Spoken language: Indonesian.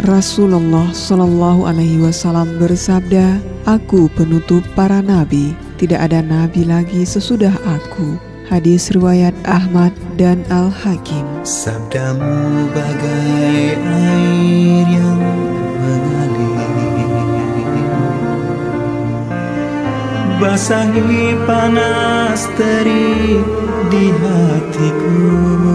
Rasulullah Shallallahu Alaihi Wasallam bersabda, "Aku penutup para nabi, tidak ada nabi lagi sesudah aku." Hadis riwayat Ahmad dan Al Hakim. Sabdamu bagai air yang mengalir, basahi panas terik di hatiku.